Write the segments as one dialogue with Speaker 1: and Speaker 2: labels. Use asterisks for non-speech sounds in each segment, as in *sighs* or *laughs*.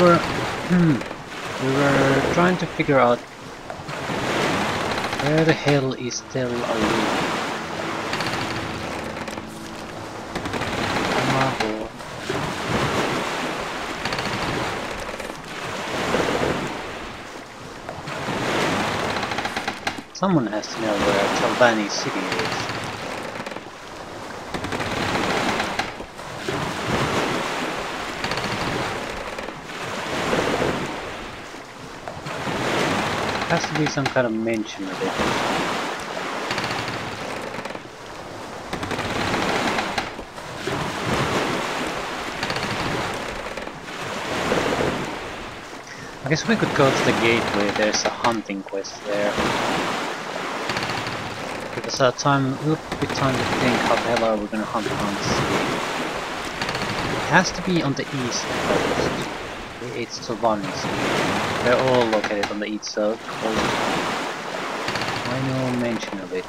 Speaker 1: were hmm, we were trying to figure out where the hell is Tel Aviv. Someone has to know where Telvanni city is. Be some kind of mention of it. I guess we could go to the gateway, there's a hunting quest there. Because at time, we'll be time to think how the hell are we gonna hunt around the city. It has to be on the east coast. It's Sylvania City. They're all located on the east side. I no mention of it.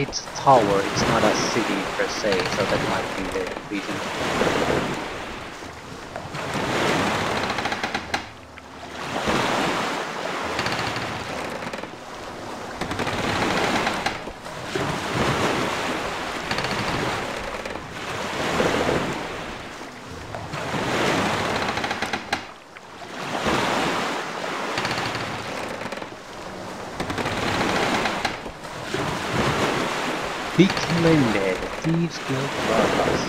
Speaker 1: It's tower, it's not a city per se, so that might be the reason. Big Linde, the Thieves Guild Brothers.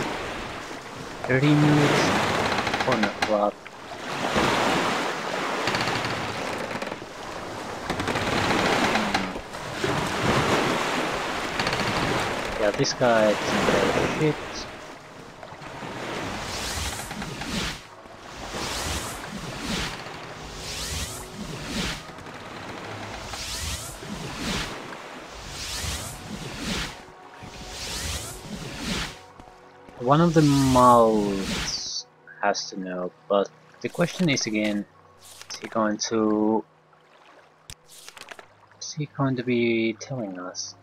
Speaker 1: 30 minutes corner club. Yeah, this guy is shit. One of the mouths has to know, but the question is again, is he going to... Is he going to be telling us?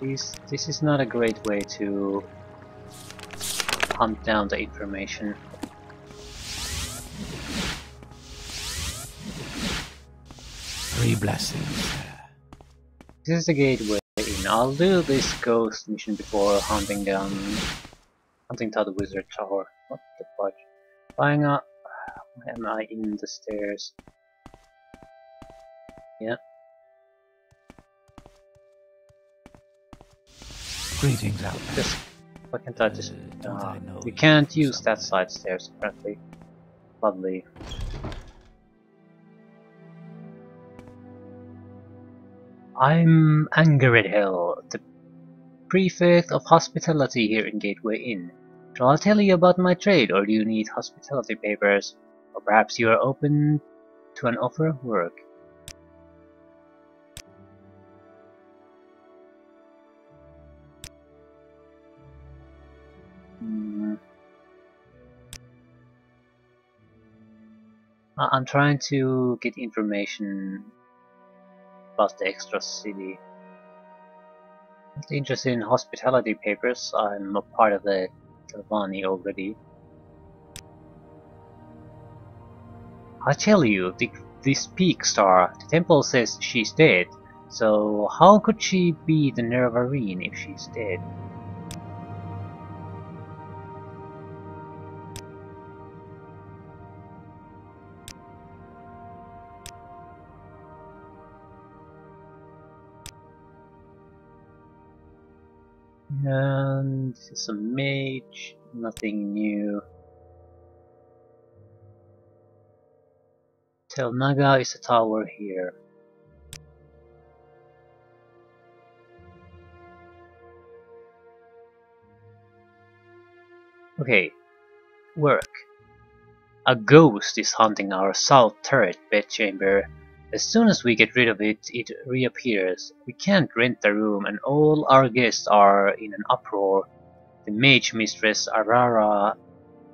Speaker 1: This, this is not a great way to hunt down the information.
Speaker 2: Three blessings.
Speaker 1: This is the gateway in. I'll do this ghost mission before hunting down hunting down the wizard tower. What the fudge? Flying up am I in the stairs? Yeah.
Speaker 2: Greetings out there.
Speaker 1: Just why can't I just uh, we
Speaker 2: you
Speaker 1: can't use that side stairs apparently. Lovely. I'm Angaredhel, the prefect of hospitality here in Gateway Inn. Shall I tell you about my trade, or do you need hospitality papers? Or perhaps you are open to an offer of work? Hmm. I'm trying to get information about the extra city. Not interested in hospitality papers, I'm a part of the Telvanni already. I tell you, the, this peak star, the temple says she's dead, so how could she be the Nerevarine if she's dead? Is a mage, nothing new. Tel Naga is a tower here. Okay, work. A ghost is haunting our south turret bedchamber. As soon as we get rid of it, it reappears. We can't rent the room and all our guests are in an uproar. The mage mistress Arara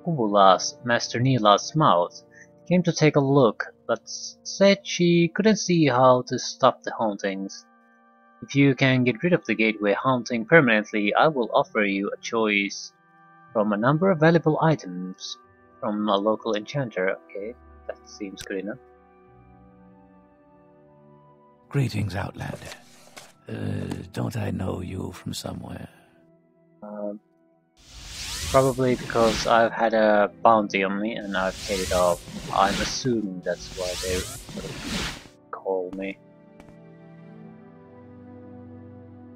Speaker 1: Uvulas Master Nila's mouth came to take a look, but said she couldn't see how to stop the hauntings. If you can get rid of the gateway haunting permanently, I will offer you a choice from a number of valuable items from a local enchanter. Okay, that seems good enough.
Speaker 2: Greetings, Outlander. Uh, don't I know you from somewhere?
Speaker 1: Probably because I've had a bounty on me and I've paid it off. I'm assuming that's why they call me.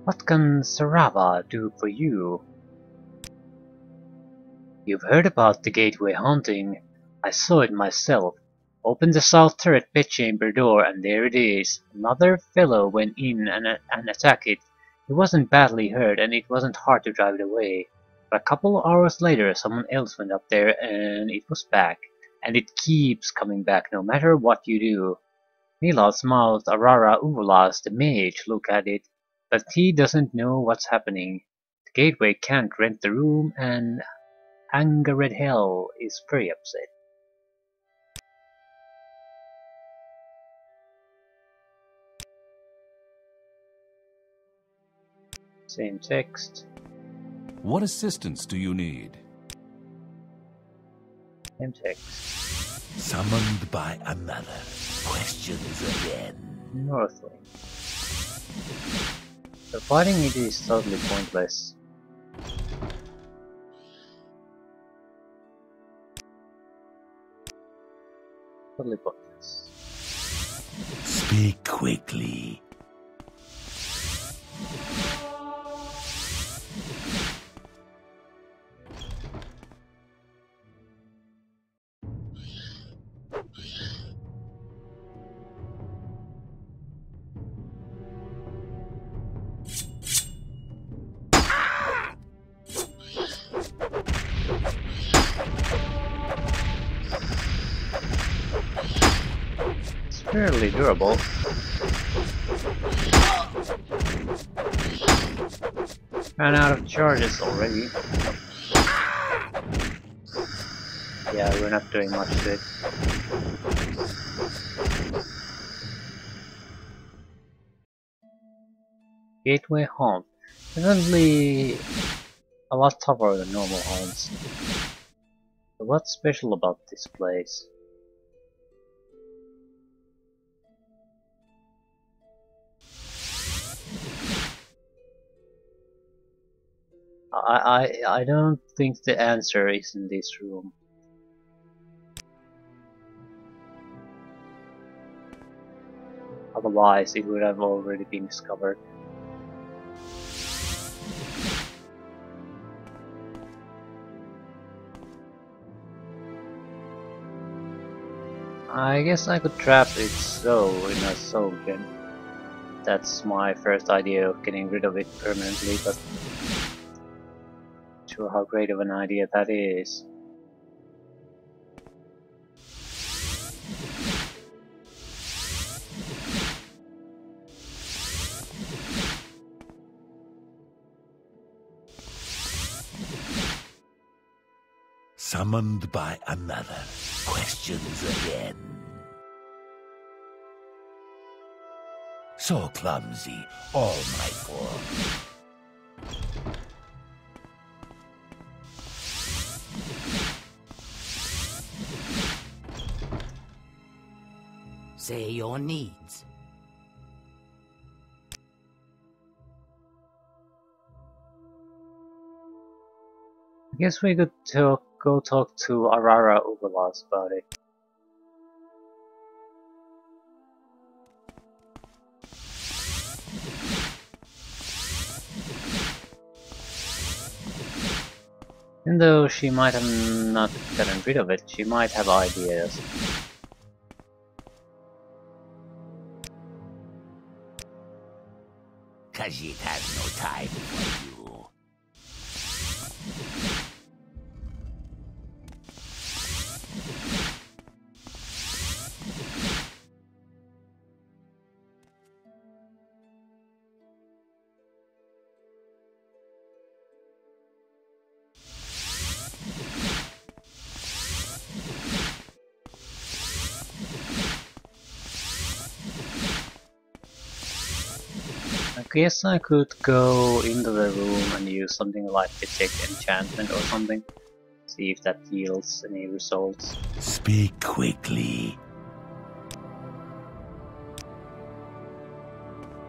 Speaker 1: What can Sarava do for you? You've heard about the gateway haunting. I saw it myself. Open the south turret bedchamber door and there it is. Another fellow went in and, and attacked it. He wasn't badly hurt and it wasn't hard to drive it away. But a couple hours later someone else went up there and it was back. And it keeps coming back no matter what you do. Milos mouthed Arara Uvulas the mage look at it, but he doesn't know what's happening. The gateway can't rent the room and Angaredhel is very upset. Same text.
Speaker 3: What assistance do you need?
Speaker 1: Same text.
Speaker 2: Summoned by another. Questions again.
Speaker 1: Northling. So fighting it is totally pointless. Totally pointless.
Speaker 2: Speak quickly.
Speaker 1: Durable. Ran out of charges already. Yeah, we're not doing much to it. Gateway Haunt. Definitely a lot tougher than normal homes. What's special about this place? I, I I don't think the answer is in this room. Otherwise, it would have already been discovered. I guess I could trap it so in a soul gem. That's my first idea of getting rid of it permanently, but sure how great of an idea that is.
Speaker 2: Summoned by another. Questions again. So clumsy, all my fault.
Speaker 4: Say your needs.
Speaker 1: I guess we could talk, go talk to Arara Uvulas about it. Even though she might have not gotten rid of it, she might have ideas.
Speaker 2: Cause it has no time for you.
Speaker 1: Guess I could go into the room and use something like detect enchantment or something. See if that yields any results.
Speaker 2: Speak quickly.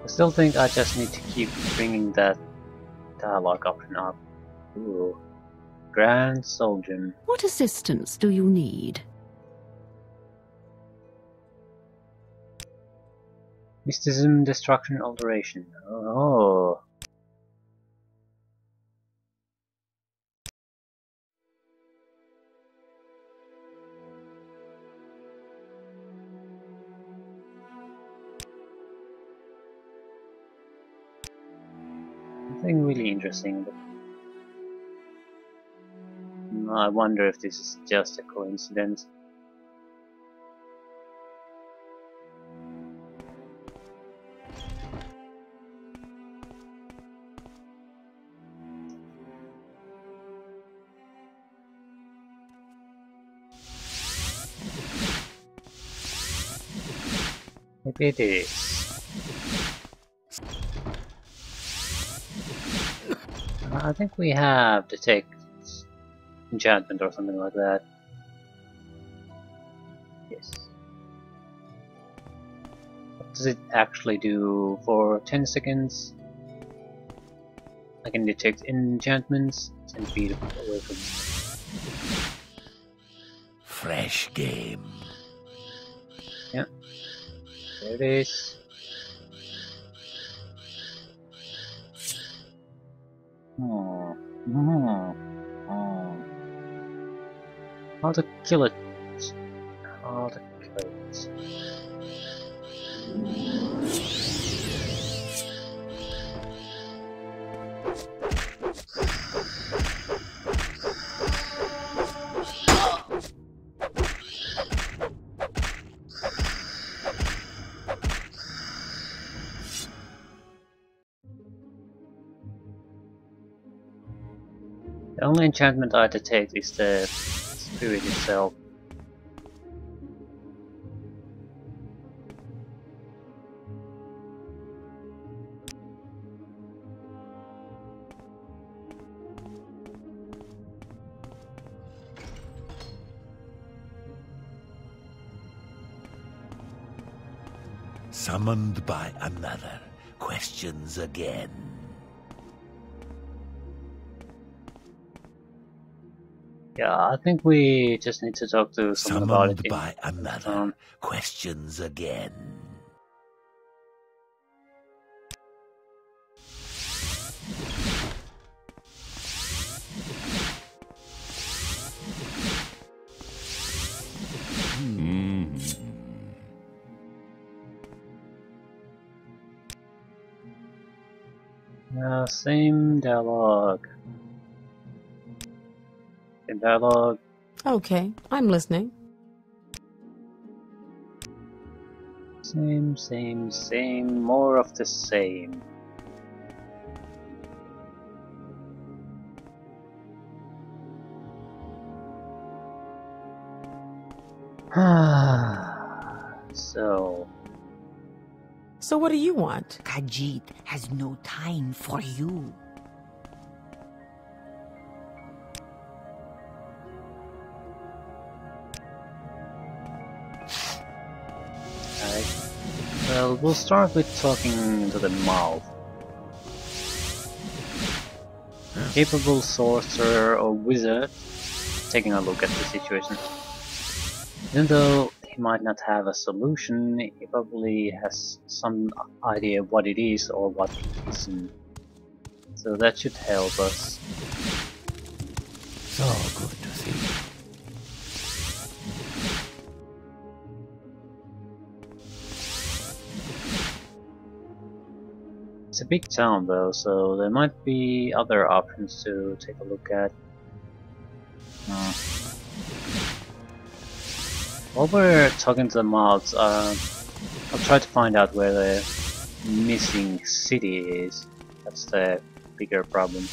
Speaker 1: I still think I just need to keep bringing that dialogue option up. Ooh. Grand Soldier.
Speaker 4: What assistance do you need?
Speaker 1: Mysticism, Destruction, Alteration. Oh. Something really interesting, but I wonder if this is just a coincidence. Is. I think we have detect enchantment or something like that. Yes. What does it actually do for 10 seconds? I can detect enchantments 10 feet away from me.
Speaker 2: Fresh game.
Speaker 1: There it is. Oh. Oh. How to kill it? How to kill it? Enchantment I detect is the spirit itself.
Speaker 2: Summoned by another. Questions again.
Speaker 1: Yeah, I think we just need to talk to someone about it.
Speaker 2: By another.
Speaker 1: Um,
Speaker 2: Questions again.
Speaker 3: Hmm.
Speaker 1: Yeah, same dialogue. Same dialogue.
Speaker 5: Okay, I'm listening.
Speaker 1: Same, same, same. More of the same. *sighs* so,
Speaker 5: So what do you want?
Speaker 6: Khajiit has no time for you.
Speaker 1: Well, start with talking to the mouth. Capable sorcerer or wizard taking a look at the situation. Even though he might not have a solution, he probably has some idea what it is or what it isn't. So that should help us.
Speaker 2: So good
Speaker 1: big town though, so there might be other options to take a look at. Hmm. While we're talking to the mobs, uh, I'll try to find out where the missing city is. That's the bigger problem.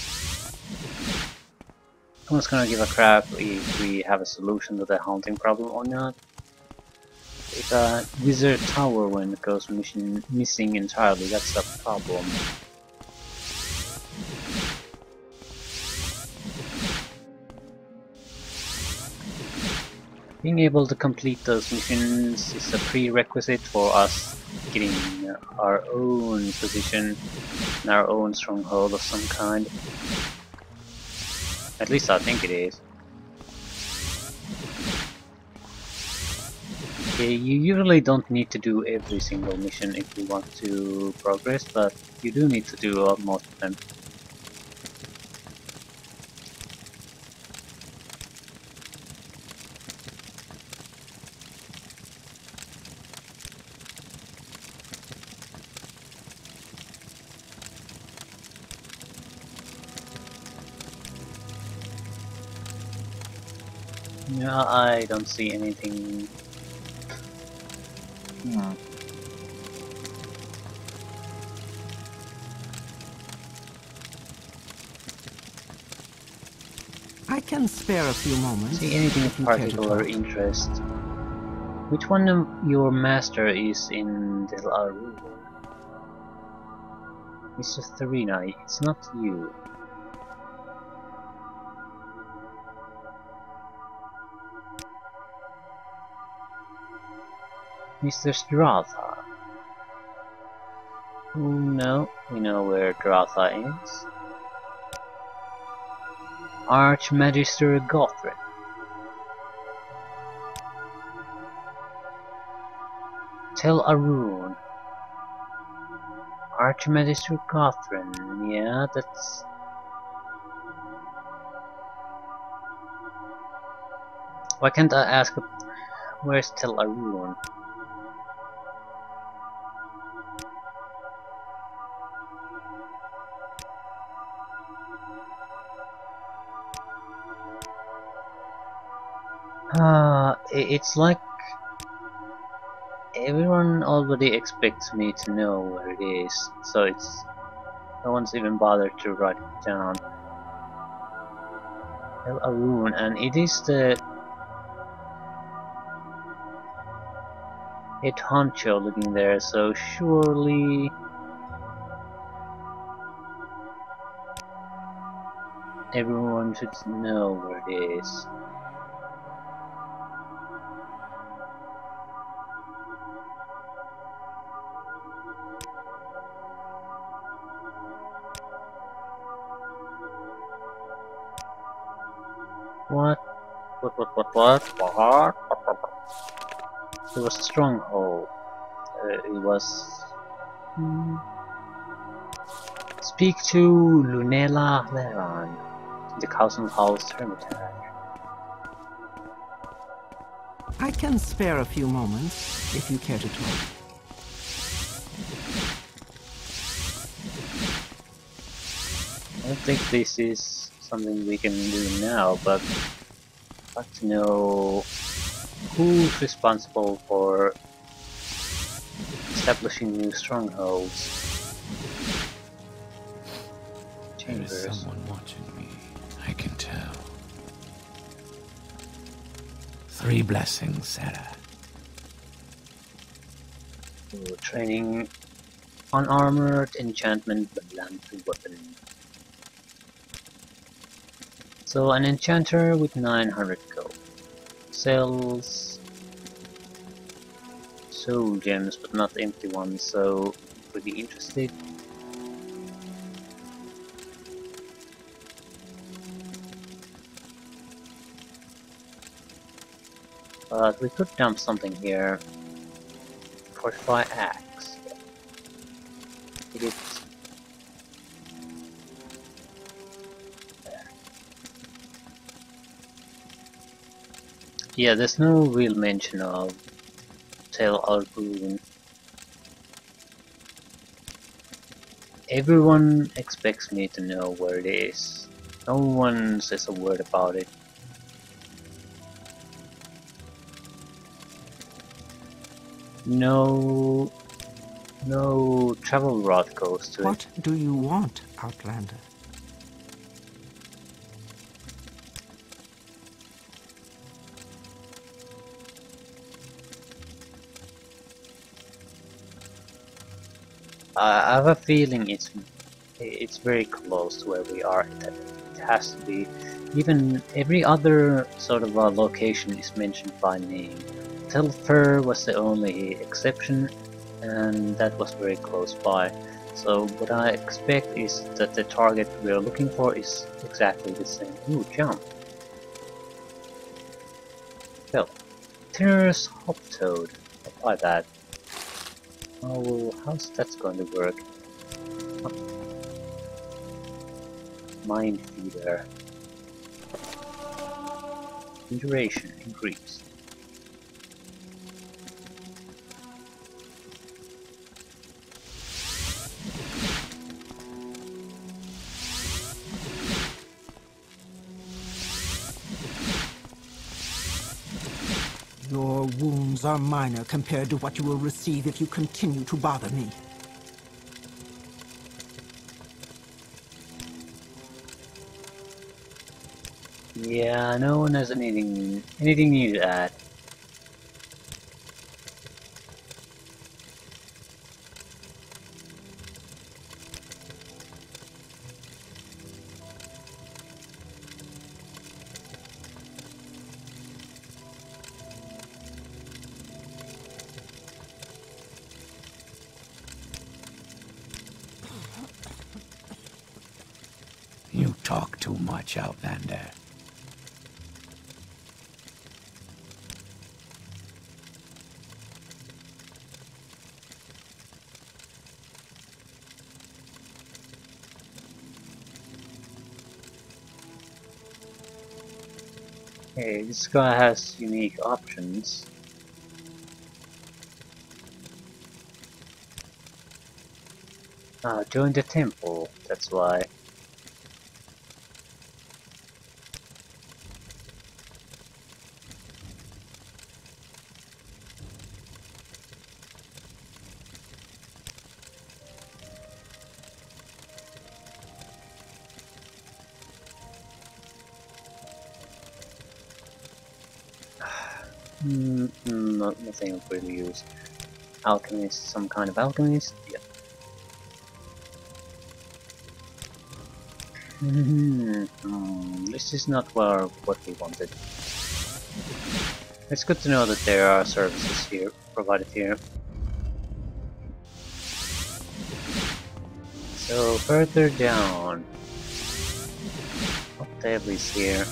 Speaker 1: I'm just gonna give a crap if we have a solution to the haunting problem or not. A wizard tower when it goes mission missing entirely, that's a problem. Being able to complete those missions is a prerequisite for us getting our own position and our own stronghold of some kind. At least I think it is. You usually don't need to do every single mission if you want to progress, but you do need to do uh, most of them. Yeah, I don't see anything. Hmm.
Speaker 7: I can spare a few moments.
Speaker 1: See anything of
Speaker 7: you care to
Speaker 1: particular interest? Which one of your master is in Del Aru? Mr. Therana, it's not you. Mr. Stratha. Oh no, we know where Dratha is. Archmagister Gothren. Tel Aruhn. Archmagister Gothren. Yeah, that's. Why can't I ask where's Tel Aruhn? Uh, it's like everyone already expects me to know where it is, so it's no one's even bothered to write it down. El Arun, and it is the head honcho living there, so surely everyone should know where it is. What, what? It was strong. stronghold. Uh, it was... Hmm. Speak to Lunella Levan, the Council House Hermitage.
Speaker 7: I can spare a few moments if you care to talk.
Speaker 1: I don't think this is something we can do now, but I'd like to know who's responsible for establishing new strongholds.
Speaker 2: There is someone watching me. I can tell. Three blessings, Sarah.
Speaker 1: Training unarmored enchantment Blantu weapon. So an enchanter with 900 gold. Sells soul gems but not empty ones, so pretty interested. But we could dump something here. Fortify axe. Yeah, there's no real mention of Tel Albun. Everyone expects me to know where it is. No one says a word about it. No, no travel route goes to it.
Speaker 7: What do you want, Outlander?
Speaker 1: I have a feeling it's it's very close to where we are. It, has to be. Even every other sort of uh, location is mentioned by name. Tel Fyr was the only exception, and that was very close by. So what I expect is that the target we are looking for is exactly the same. Ooh, jump! Well, Terror's Hop Toad. Apply that. Oh, how's that going to work? Mind Feeder. Duration increase.
Speaker 7: Your wounds are minor compared to what you will receive if you continue to bother me.
Speaker 1: Yeah, no one has anything anything new to add.
Speaker 2: Too much, Outlander.
Speaker 1: Okay, this guy has unique options. Ah, join the temple, that's why. Of really use. Alchemist, some kind of alchemist? Yeah. Hmm, hmm, this is not where, what we wanted. It's good to know that there are services here provided here. So further down, Octave is here.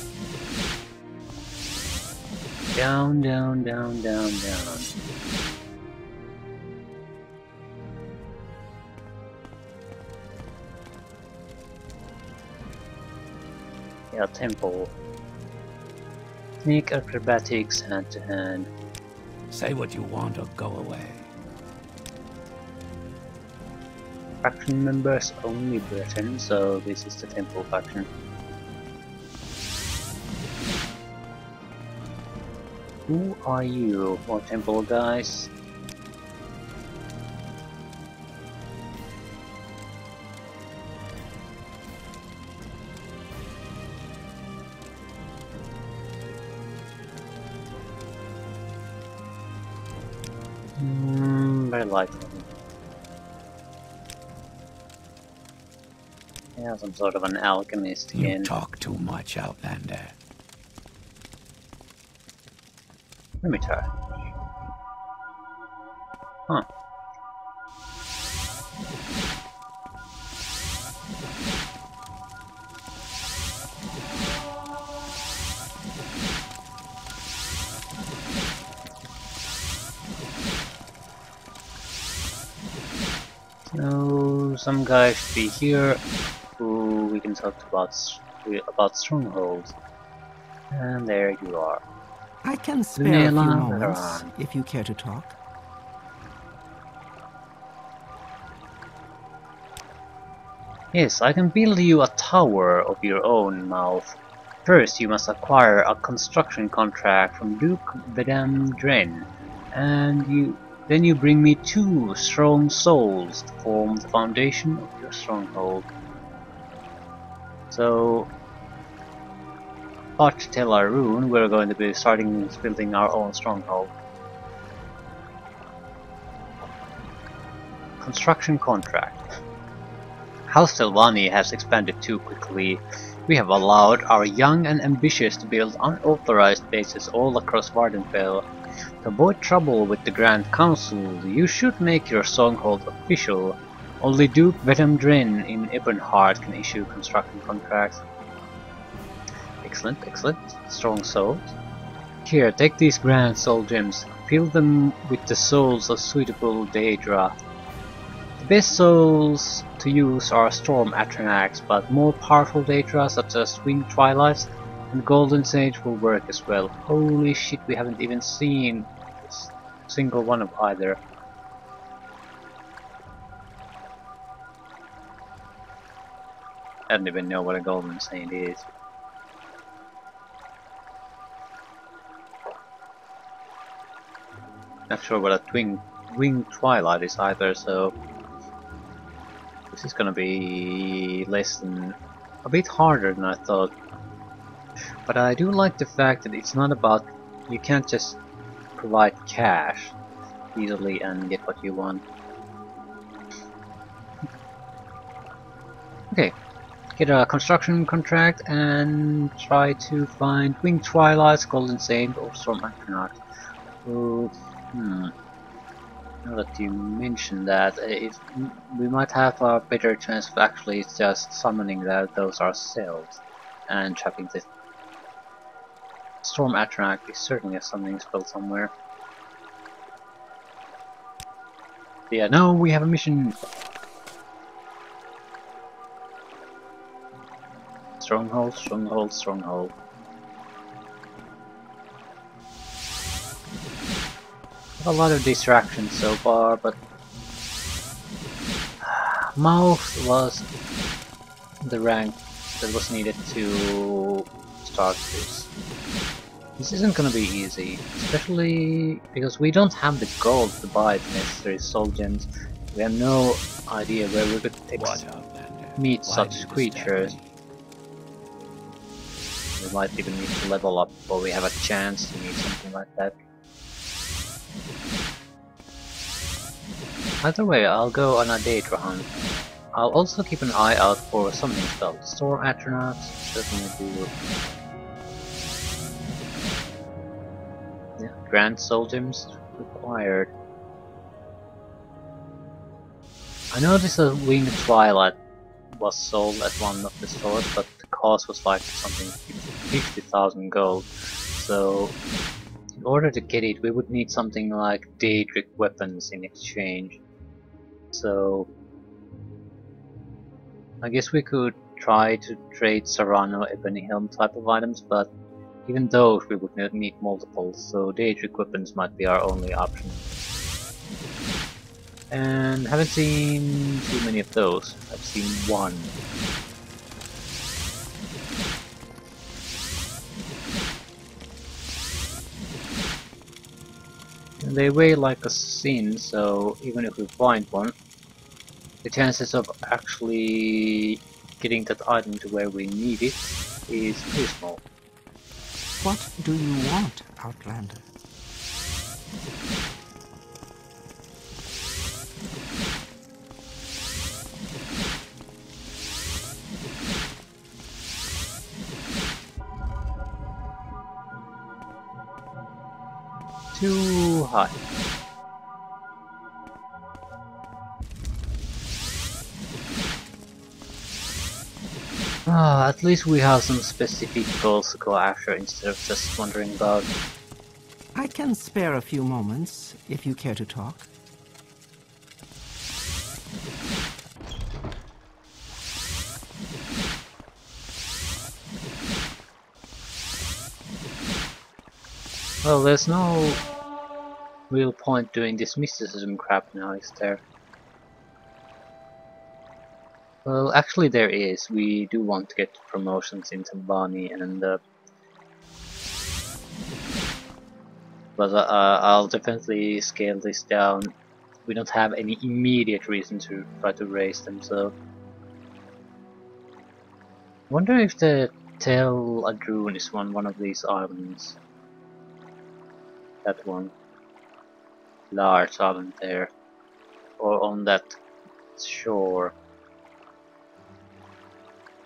Speaker 1: Down, down, down, down, down. Yeah, temple. Sneak acrobatics hand to hand.
Speaker 2: Say what you want or go away.
Speaker 1: Faction members only Britain, so this is the temple faction. Who are you, more temple guys? Hmm, very likely. Yeah, some sort of an alchemist
Speaker 2: You talk too much, Outlander.
Speaker 1: Let me try. Huh. So some guy should be here who we can talk about about strongholds. And there you are.
Speaker 7: I can spare a few moments if you care to talk.
Speaker 1: Yes, I can build you a tower of your own mouth. First, you must acquire a construction contract from Duke Vedam Dren, and you then you bring me two strong souls to form the foundation of your stronghold. So, but to tell Arun, we're going to be starting building our own stronghold. construction contract. House Telvanni has expanded too quickly. We have allowed our young and ambitious to build unauthorized bases all across Vvardenfell. To avoid trouble with the Grand Council, you should make your stronghold official. Only Duke Dren in Ebonheart can issue construction contracts. Excellent, excellent. Strong souls. Here, take these grand soul gems. Fill them with the souls of suitable Daedra. The best souls to use are Storm Atronachs, but more powerful Daedra such as Winged Twilights and Golden Saint will work as well. Holy shit, we haven't even seen a single one of either. I don't even know what a Golden Saint is. Not sure what a twin wing twilight is either, so this is gonna be less than a bit harder than I thought. But I do like the fact that it's not about you can't just provide cash easily and get what you want. *laughs* Okay, get a construction contract and try to find Winged Twilights, Golden Saint or Storm Atronach. So, Hmm. Now that you mention that, it, we might have a better chance of actually just summoning that those ourselves and trapping the Storm Atronach is certainly a summoning spell somewhere. Yeah, now we have a mission. Stronghold, stronghold, stronghold. A lot of distractions so far, but *sighs* Mouth was the rank that was needed to start this. This isn't gonna be easy, especially because we don't have the gold to buy the necessary soul gems. We have no idea where we could meet
Speaker 2: Why
Speaker 1: such creatures. We might even need to level up before we have a chance to meet something like that. Either way, I'll go on a Daedra hunt. I'll also keep an eye out for summoning spells. Storm Atronachs, certainly do. Yeah, Grand Soul Gems required. I noticed that uh, Winged Twilight was sold at one of the stores, but the cost was like something 50,000 gold. So, in order to get it, we would need something like Daedric weapons in exchange. So I guess we could try to trade Serrano Ebony Helm type of items, but even those we would need multiples, so Daedric weapons might be our only option. And haven't seen too many of those. I've seen one. And they weigh like a sin, so even if we find one, the chances of actually getting that item to where we need it is pretty small.
Speaker 7: What do you want, Outlander?
Speaker 1: Too high. Ah, at least we have some specific goals to go after instead of just wondering about.
Speaker 7: I can spare a few moments, if you care to talk.
Speaker 1: Well, there's no real point doing this mysticism crap now, is there? Well, actually there is. We do want to get promotions in Telvanni and uh, but uh, I'll definitely scale this down. We don't have any immediate reason to try to raise them, so wonder if the Tel Adrun is one one of these islands. That one. Large island there. or on that shore.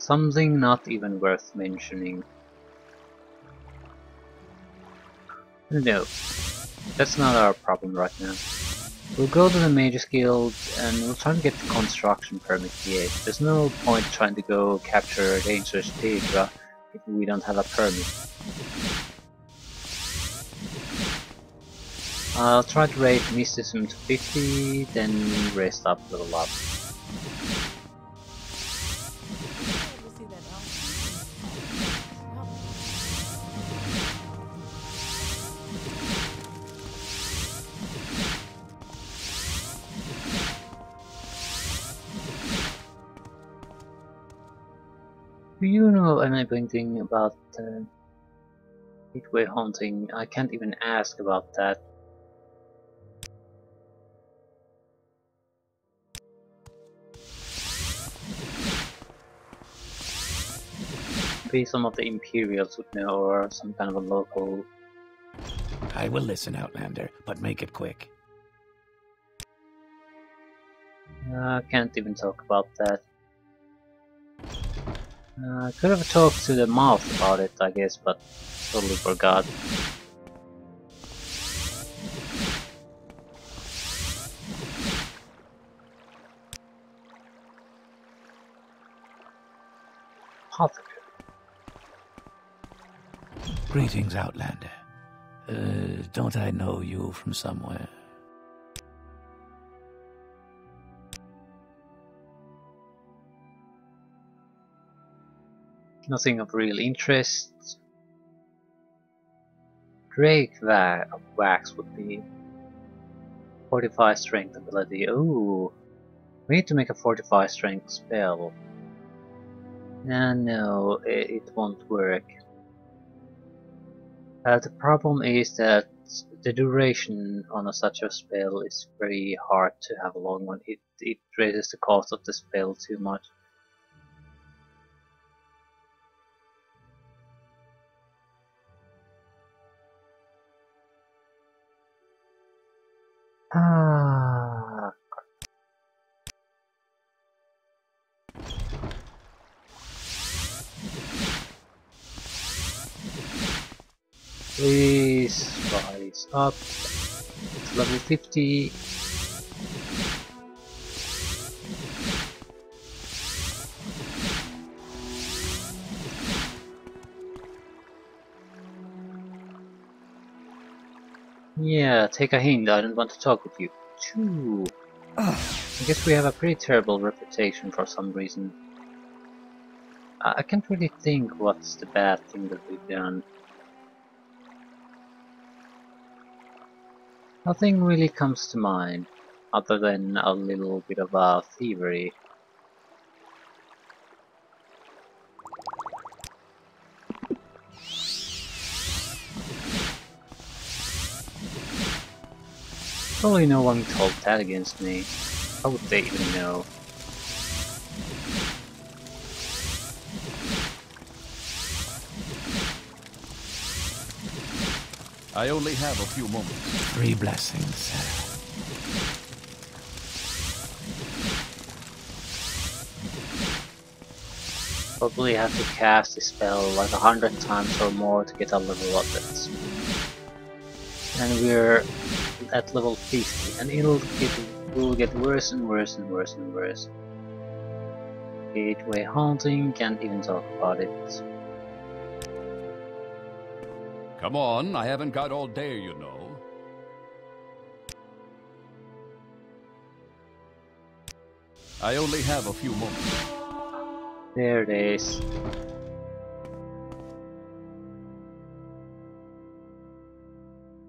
Speaker 1: Something not even worth mentioning. No, that's not our problem right now. We'll go to the Mages Guild and we'll try to get the construction permit here. There's no point trying to go capture a dangerous Daedra if we don't have a permit. I'll try to rate Mysticism to 50, then rest up level up. Do you know anything about uh, Gateway Haunting? I can't even ask about that. Maybe some of the Imperials would know, or some kind of a local.
Speaker 2: I will listen, Outlander, but make it quick.
Speaker 1: I can't even talk about that. Uh, I could have talked to the mouth about it, I guess, but totally forgot.
Speaker 2: Greetings, Outlander. Uh, don't I know you from somewhere?
Speaker 1: Nothing of real interest. Drake that Wax would be 45 strength ability. Ooh, we need to make a 45 strength spell. Uh, no, it, it won't work. Uh, the problem is that the duration on a, such a spell is very hard to have a long one. It, it raises the cost of the spell too much. Up. It's level 50. Yeah, take a hint, I don't want to talk with you. Choo. I guess we have a pretty terrible reputation for some reason. I, I can't really think what's the bad thing that we've done. Nothing really comes to mind, other than a little bit of a thievery. Probably no one told that against me. How would they even know?
Speaker 3: I only have a few moments.
Speaker 2: Three blessings.
Speaker 1: Probably have to cast a spell like a hundred times or more to get a level up it. And we're at level 50 and it'll get will get worse and worse and worse and worse. Gateway haunting, can't even talk about it.
Speaker 3: Come on, I haven't got all day, you know. I only have a few moments.
Speaker 1: There it is.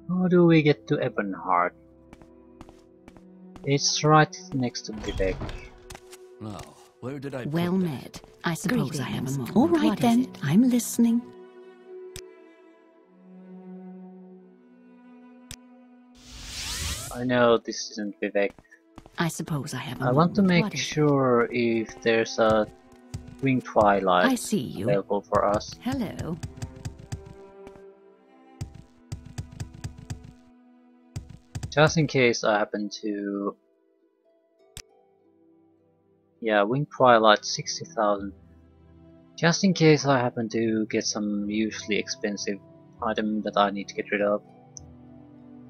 Speaker 1: How do we get to Ebonheart? It's right next to Vivec.
Speaker 3: Now, where did I put
Speaker 4: Well
Speaker 3: that?
Speaker 4: met. I suppose I have a
Speaker 5: Greetings.
Speaker 4: moment.
Speaker 5: All
Speaker 4: What
Speaker 5: then. I'm listening.
Speaker 1: I know this isn't Vivec.
Speaker 4: I suppose I have a
Speaker 1: I want to make sure if there's a Wing Twilight
Speaker 4: I see you.
Speaker 1: available for us.
Speaker 4: Hello.
Speaker 1: Just in case I happen to Yeah, Wing Twilight, 60,000. Just in case I happen to get some usually expensive item that I need to get rid of.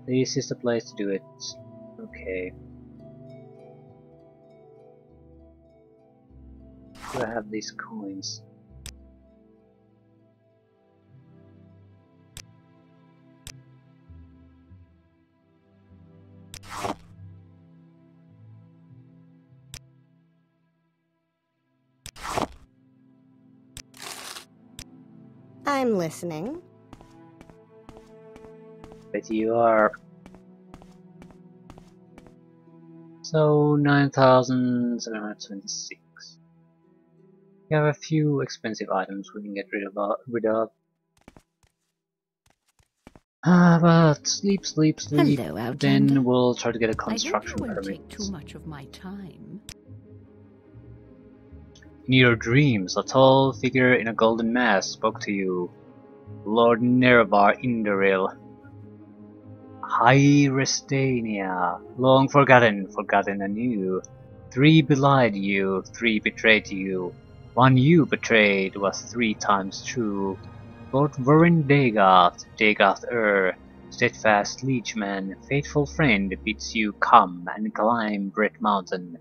Speaker 1: This is the place to do it. Okay. Do I have these coins?
Speaker 8: I'm listening.
Speaker 1: But you are. So 9,726. We have a few expensive items we can get rid of. Rid of. Ah, but sleep, sleep, sleep.
Speaker 4: Hello,
Speaker 1: Then we'll try to get a
Speaker 4: I hope
Speaker 1: construction
Speaker 4: you won't
Speaker 1: permit.
Speaker 4: take too much of my time.
Speaker 1: In your dreams, a tall figure in a golden mask spoke to you. Lord Nerevar Indoril. High Restania, long forgotten, forgotten anew. Three belied you, three betrayed you. One you betrayed was three times true. Lord Voryn Dagoth, Dagoth Ur, steadfast liegeman, faithful friend, bids you come and climb Red Mountain.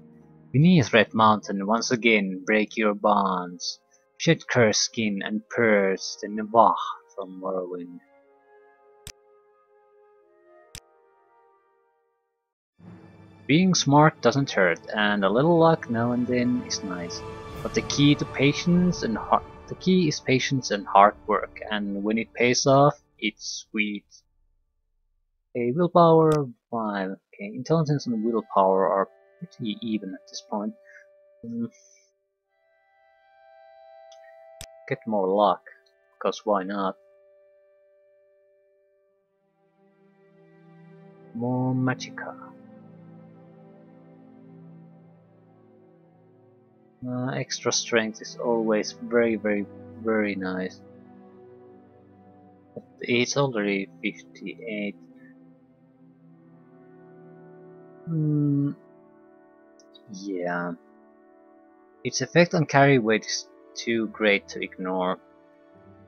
Speaker 1: Beneath Red Mountain, once again break your bonds. Shed cursed skin and purse the n'wah from Morrowind. Being smart doesn't hurt, and a little luck now and then is nice. But the key to patience and hard, the key is patience and hard work, and when it pays off, it's sweet. Okay, willpower five. Okay, intelligence and willpower are pretty even at this point. Mm. Get more luck, because why not? More magicka. Uh, extra strength is always very, very, very nice. But it's already 58. Hmm. Yeah. Its effect on carry weight is too great to ignore.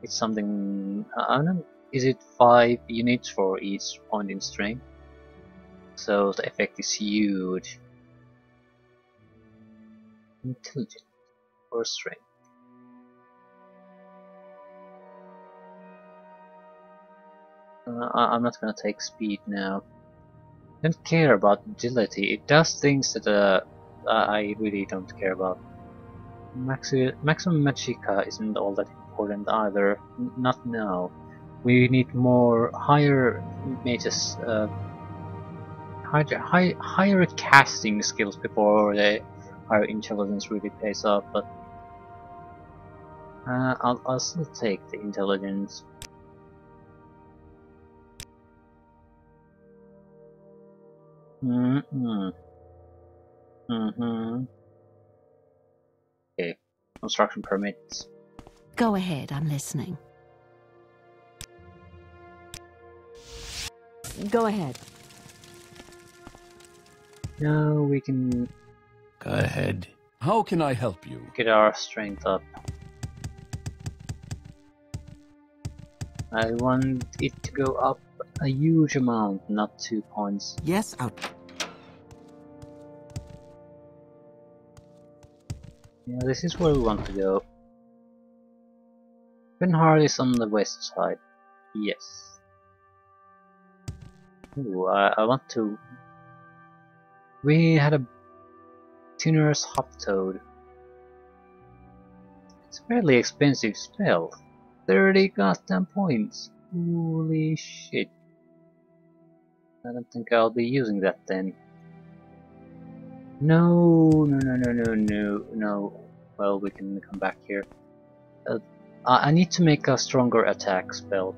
Speaker 1: It's something. I don't know. Is it 5 units for each point in strength? So the effect is huge. Intelligent or strength. Uh, I- I'm not gonna take speed now. Don't care about agility. It does things that uh, I really don't care about. Maxi maximum magicka isn't all that important either. N not now. We need more higher mages, uh, higher, high, higher casting skills before the higher intelligence really pays off. But uh, I'll, I'll still take the intelligence. Mm-hmm. Mm-hmm. Okay. Construction permits.
Speaker 4: Go ahead, I'm listening.
Speaker 8: Go ahead.
Speaker 1: Now we can
Speaker 2: Go ahead.
Speaker 3: How can I help you?
Speaker 1: get our strength up. I want it to go up a huge amount, not two points.
Speaker 7: Yes, out.
Speaker 1: Yeah, this is where we want to go. Benhard is on the west side. Yes. Ooh, I, I want to... We had a Tinur's Hoptoad. It's a fairly expensive spell. 30 goddamn points. Holy shit. I don't think I'll be using that then. No, no, no, no, no, no, no. Well, we can come back here. Uh, I I need to make a stronger attack spell.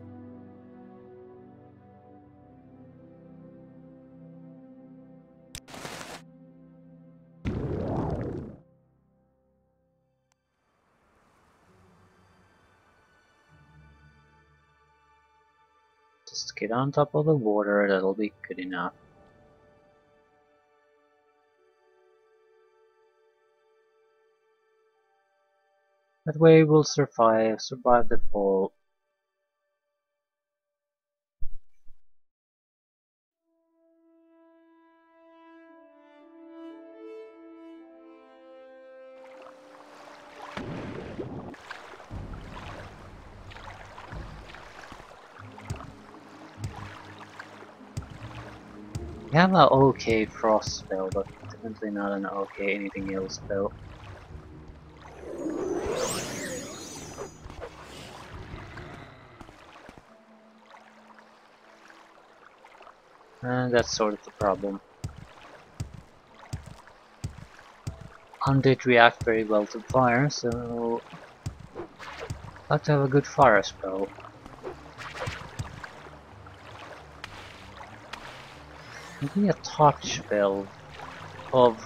Speaker 1: Just get on top of the water, that'll be good enough. That way we'll survive, survive the fall have an okay frost spell, but definitely not an okay anything else spell. And that's sort of the problem. Undead react very well to fire, so I have to have a good fire spell. Maybe a touch spell of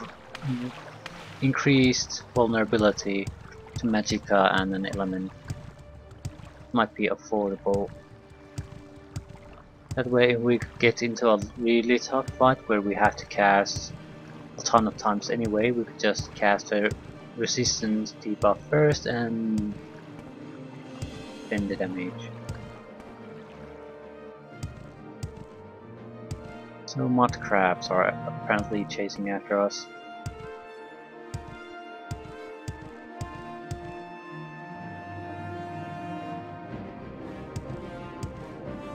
Speaker 1: increased vulnerability to magicka and an element might be affordable. That way if we get into a really tough fight where we have to cast a ton of times anyway, we could just cast a resistance debuff first and then the damage. So mud crabs are apparently chasing after us.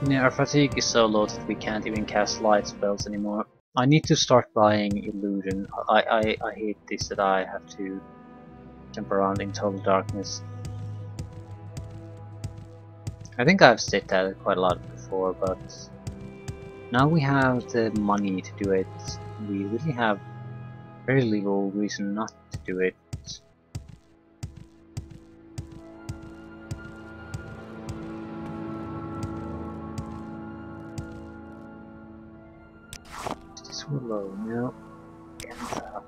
Speaker 1: Yeah, our fatigue is so low that we can't even cast light spells anymore. I need to start buying illusion. I, I, I hate this that I have to jump around in total darkness. I think I've said that quite a lot before, but now we have the money to do it. We really have very little reason not to do it. This willow, no. Gantha.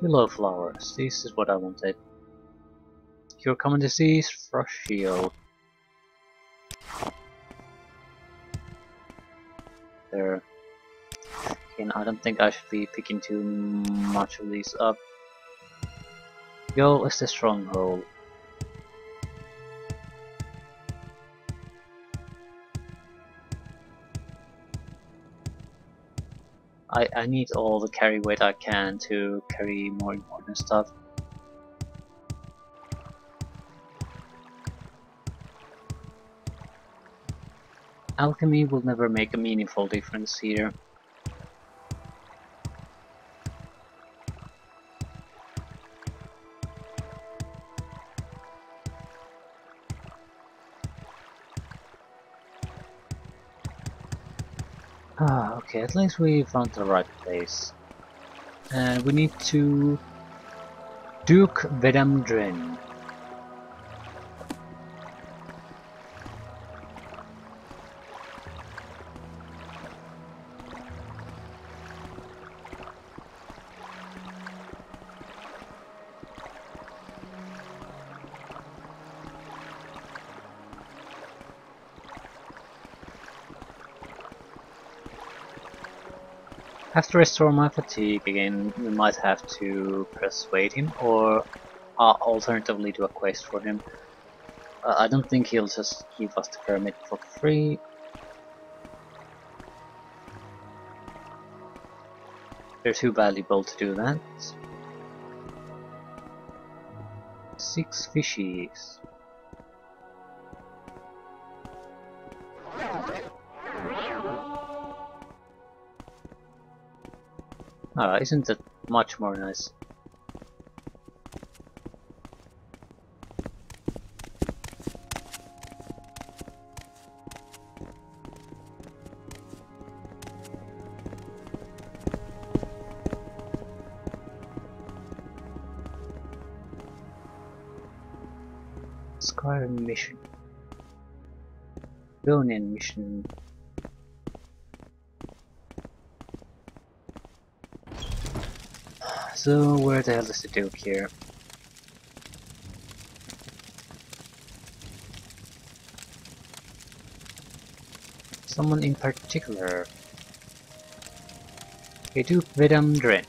Speaker 1: Willow flowers, this is what I wanted. Cure common disease, frost shield. There. Again, I don't think I should be picking too much of these up. Yo, is the stronghold. I, I need all the carry weight I can to carry more important stuff. Alchemy will never make a meaningful difference here. Ah, okay, at least we found the right place. And we need to Duke Vedam Dren. Have to restore my fatigue again, we might have to persuade him or uh, alternatively do a quest for him. Uh, I don't think he'll just give us the permit for free. They're too valuable to do that. Six fishies. Ah, isn't that much more nice? Skyrim mission. Ronin mission. So where the hell is the Duke here? Someone in particular. Okay, Duke Vedam Dren.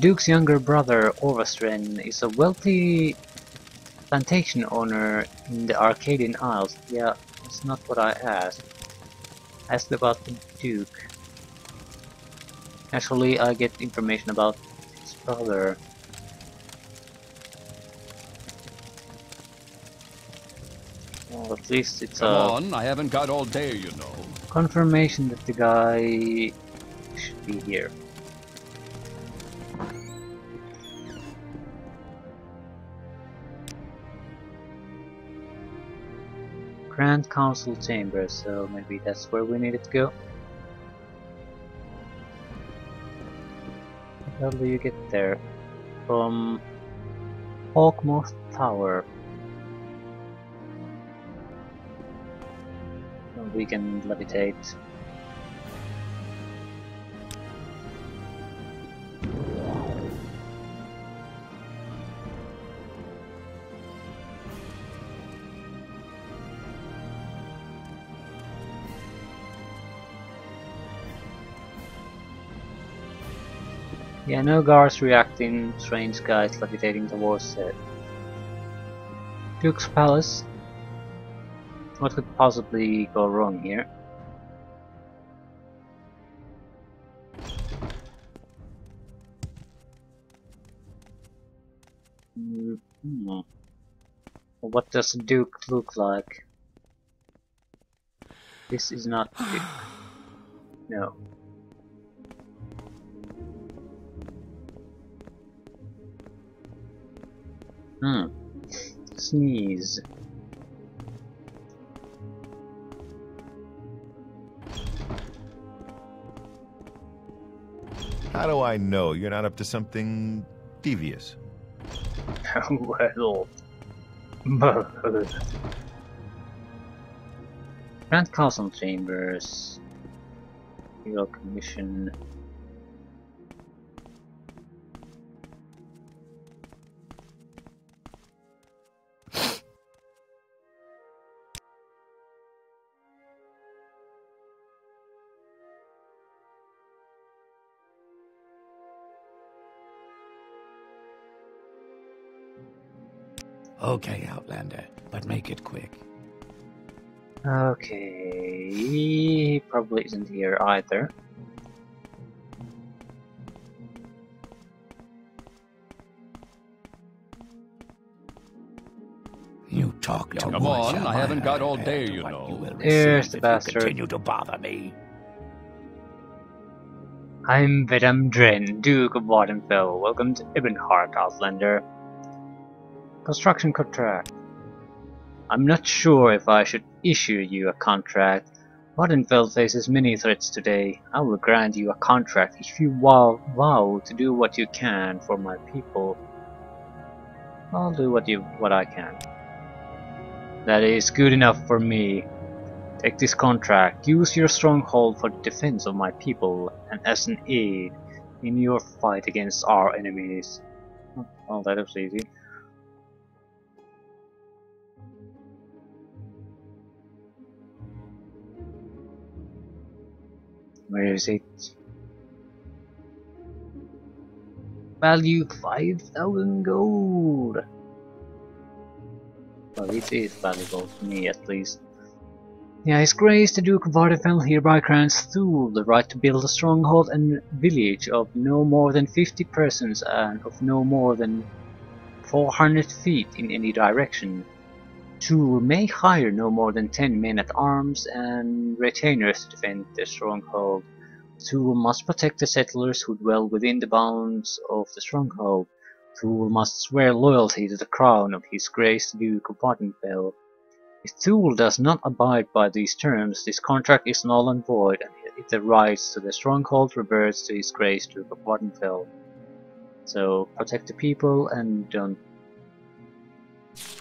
Speaker 1: Duke's younger brother, Orvas Dren, is a wealthy plantation owner in the Ascadian Isles. Yeah, that's not what I asked. I asked about the Duke. Actually, I get information about his brother. Well, at least it's
Speaker 3: Come
Speaker 1: a
Speaker 3: on, I haven't got all day, you know.
Speaker 1: confirmation that the guy should be here. Grand Council Chamber, so maybe that's where we needed to go. How do you get there? From Hawkmoth Tower. We can levitate. Yeah, no guards reacting, strange guys levitating towards it. Duke's Palace. What could possibly go wrong here? Mm hmm. What does Duke look like? This is not Duke. No. Hmm. Sneeze.
Speaker 9: How do I know you're not up to something devious? *laughs*
Speaker 1: well. Grand Council Chambers. Hero Commission.
Speaker 2: Okay, Outlander, but make it quick.
Speaker 1: Okay, he probably isn't here either.
Speaker 2: You talk too
Speaker 3: Come
Speaker 2: much.
Speaker 3: on,
Speaker 2: am
Speaker 3: I haven't got all day, you know.
Speaker 2: will
Speaker 1: Here's
Speaker 2: receive
Speaker 1: the
Speaker 2: if
Speaker 1: bastard.
Speaker 2: You continue to bother me.
Speaker 1: I'm Vedam Dren, Duke of Vvardenfell. Welcome to Ebonheart, Outlander. Construction contract. I'm not sure if I should issue you a contract. Vvardenfell faces many threats today. I will grant you a contract if you vow, vow to do what you can for my people. I'll do what you what I can. That is good enough for me. Take this contract, use your stronghold for the defense of my people and as an aid in your fight against our enemies. Oh, Well, that was easy. Where is it? Value 5000 gold! Well, it is valuable to me at least. Yeah, His Grace the Duke of Vvardenfell hereby grants Thule the right to build a stronghold and village of no more than 50 persons and of no more than 400 feet in any direction. Thule may hire no more than 10 men at arms and retainers to defend the stronghold. Thule must protect the settlers who dwell within the bounds of the stronghold. Thule must swear loyalty to the crown of His Grace Duke of Vvardenfell. If Thule does not abide by these terms, this contract is null and void, and the rights to the stronghold reverts to His Grace Duke of Vvardenfell. So protect the people and don't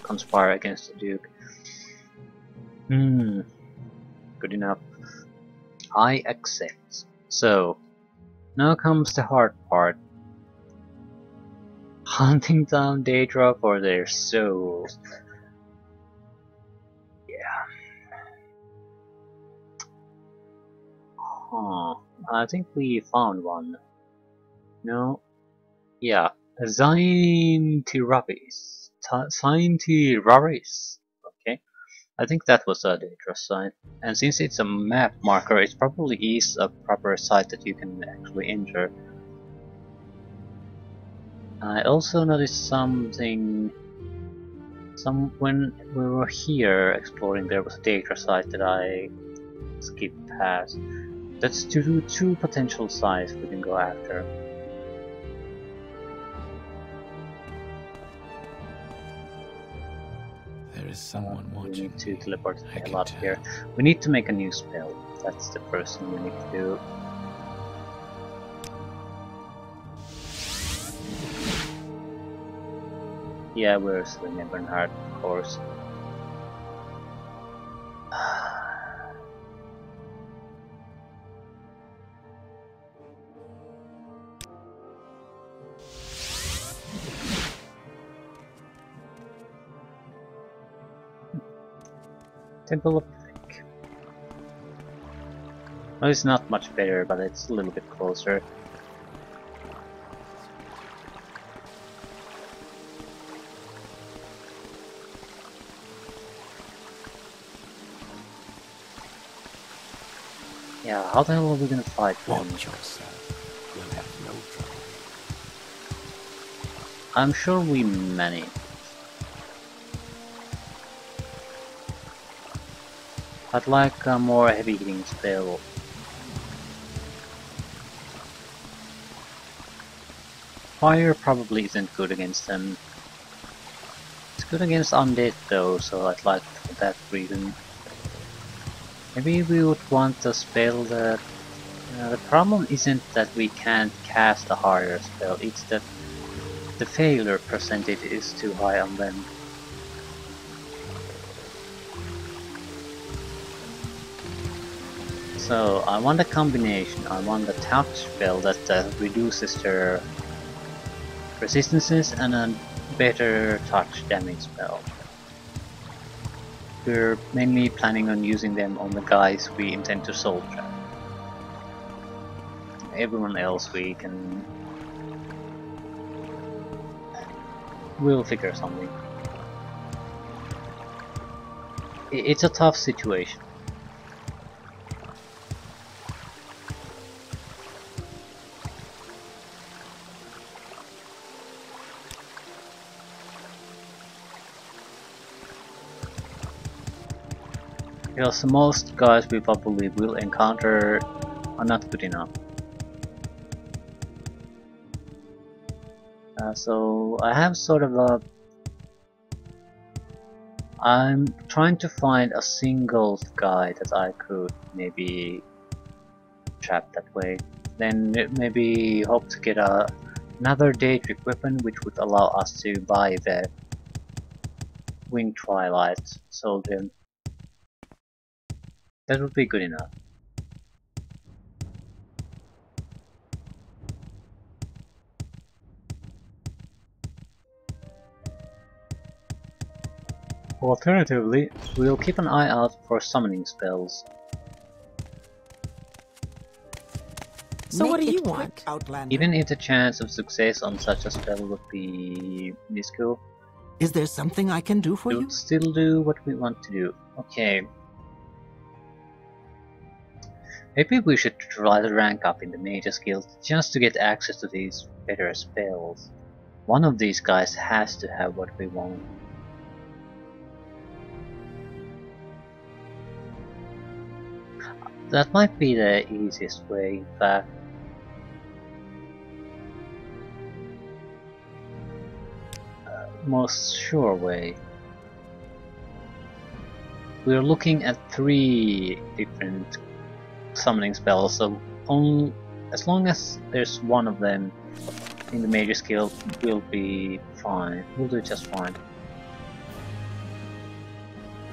Speaker 1: conspire against the Duke. Hmm. Good enough. I accept. So now comes the hard part. *laughs* Hunting down Daedra for their souls. Yeah. Huh. I think we found one. No. Yeah, Zaintirabis. Zaintiraris. Okay, I think that was a dangerous sign. And since it's a map marker, it probably is a proper site that you can actually enter. I also noticed something. Some when we were here exploring, there was a data site that I skipped past. That's two two potential sites we can go after.
Speaker 2: Is someone um,
Speaker 1: We
Speaker 2: watching.
Speaker 1: need to teleport
Speaker 2: I
Speaker 1: hell
Speaker 2: can tell.
Speaker 1: here. We need to make a new spell. That's the first thing we need to do. Yeah, we're Selena Bernhard, of course. Temple of Think. Well, it's not much better, but it's a little bit closer. Yeah, how the hell are we gonna fight them?
Speaker 2: Watch yourself. You'll have no trouble.
Speaker 1: I'm sure we manage. I'd like a more heavy hitting spell. Fire probably isn't good against them. It's good against undead though, so I'd like that reason. Maybe we would want a spell that... Uh, the problem isn't that we can't cast a harder spell, it's that the failure percentage is too high on them. So I want a combination. I want a touch spell that uh, reduces their resistances and a better touch damage spell. We're mainly planning on using them on the guys we intend to trap. Everyone else we can... We'll figure something. It's a tough situation. Because most guys we probably will encounter are not good enough. Uh, so I have sort of a... I'm trying to find a single guy that I could maybe trap that way. Then maybe hope to get a another Daedric weapon which would allow us to buy the wing Twilight Soldier. That would be good enough. Alternatively, we'll keep an eye out for summoning spells.
Speaker 5: So what do you want?
Speaker 7: Outlander.
Speaker 1: Even if the chance of success on such a spell would be minuscule,
Speaker 7: Is there something I can do for you?
Speaker 1: we'll still do what we want to do. Okay. Maybe we should try to rank up in the Mages Guild just to get access to these better spells. One of these guys has to have what we want. That might be the easiest way, in fact. Uh, most sure way. We're looking at three different summoning spells, so on, as long as there's one of them in the major skill, we'll be fine. We'll do just fine.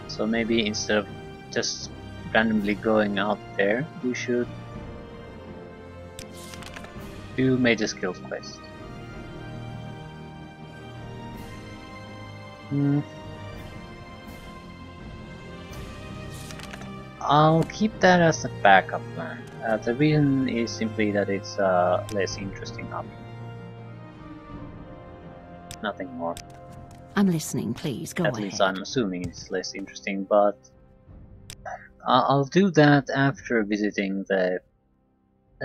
Speaker 1: So maybe instead of just randomly going out there, we should do major skills quest. Hmm. I'll keep that as a backup plan. Uh, the reason is simply that it's uh, less interesting option. Nothing more.
Speaker 4: I'm listening, please. Go
Speaker 1: At
Speaker 4: ahead.
Speaker 1: least I'm assuming it's less interesting, but I'll do that after visiting the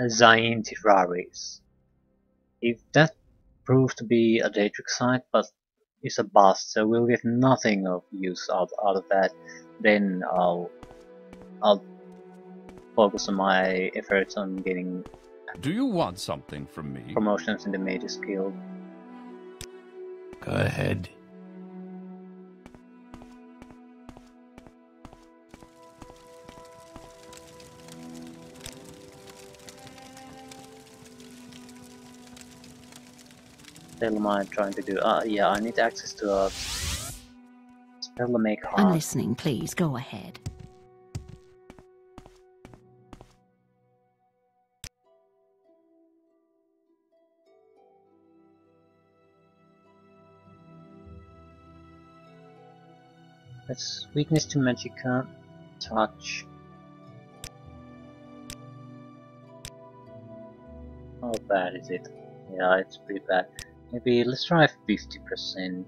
Speaker 1: Zain Tifraris. If that proves to be a Daedric site, but is a bust, so we'll get nothing of use out, out of that, then I'll I'll focus on my efforts on getting
Speaker 3: Do you want something from me?
Speaker 1: promotions in the Mages Guild.
Speaker 2: Go ahead.
Speaker 1: The hell am I trying to do? Uh, yeah, I need access to a spell to make
Speaker 4: I'm listening, please. Go ahead.
Speaker 1: That's weakness to magicka, touch. How bad is it? Yeah, it's pretty bad. Maybe let's try 50%.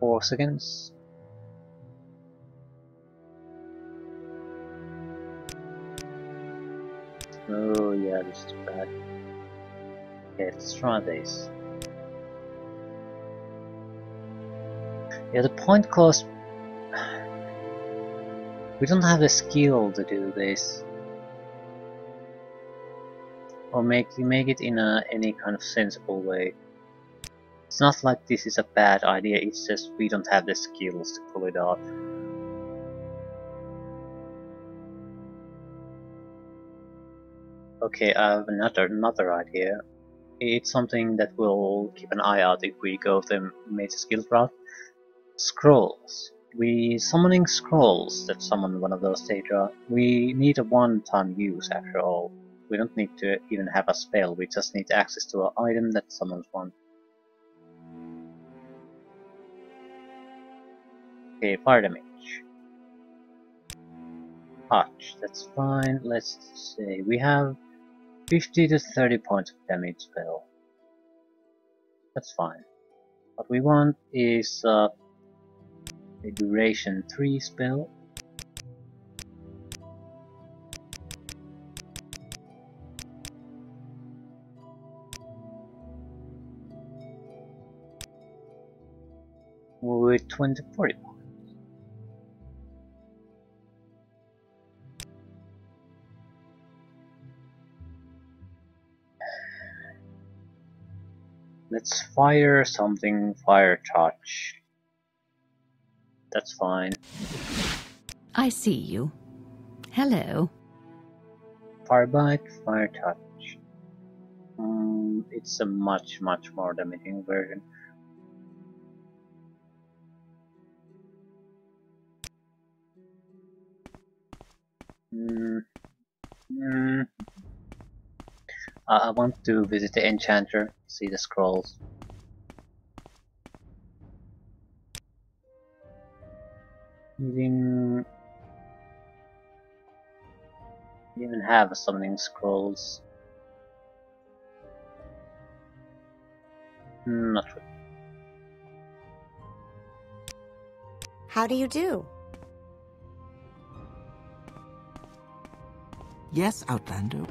Speaker 1: Four seconds. This is bad. Okay, let's try this. Yeah, the point cost... *sighs* We don't have the skill to do this. Or make you make it in a any kind of sensible way. It's not like this is a bad idea, it's just we don't have the skills to pull it off. Okay, I have another another idea. It's something that we'll keep an eye out if we go the major skills route. Scrolls. We summoning scrolls that summon one of those Daedra. We need a one-time use after all. We don't need to even have a spell, we just need access to an item that summons one. Okay, fire damage. Touch, that's fine. Let's say we have 50 to 30 points of damage spell. That's fine. What we want is uh, a duration 3 spell. With 20 40 Let's fire something, fire touch. That's fine.
Speaker 4: I see you. Hello.
Speaker 1: Fire bite, fire touch. Mm, it's a much, much more damaging version. Mm, mm. I I want to visit the enchanter, see the scrolls. Using even have summoning scrolls. Hmm, Not really.
Speaker 8: How do you do?
Speaker 7: Yes, Outlander.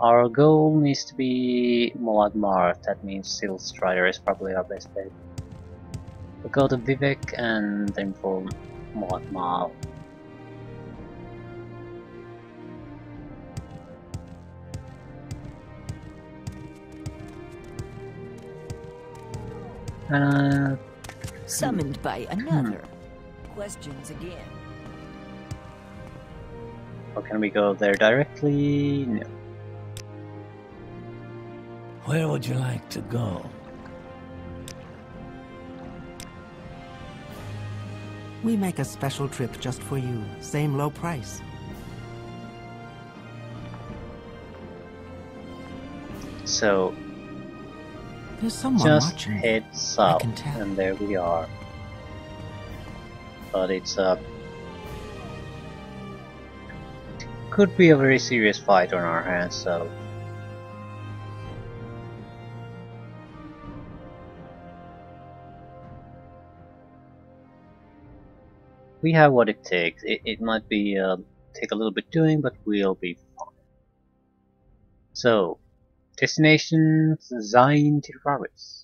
Speaker 1: Our goal needs to be Molag Mar, that means Silt Strider is probably our best bet. We go to Vivec and then for Molag Mar. Uh,
Speaker 6: Summoned by another. Questions again.
Speaker 1: or can we go there directly? No.
Speaker 2: Where would you like to go?
Speaker 7: We make a special trip just for you. Same low price.
Speaker 1: So
Speaker 7: There's someone
Speaker 1: just
Speaker 7: watching.
Speaker 1: head south,
Speaker 7: can tell.
Speaker 1: and there we are. but it's a could be a very serious fight on our hands. So we have what it takes. It, it might be uh, take a little bit doing, but we'll be fine. So, destination Zain Tirvaris.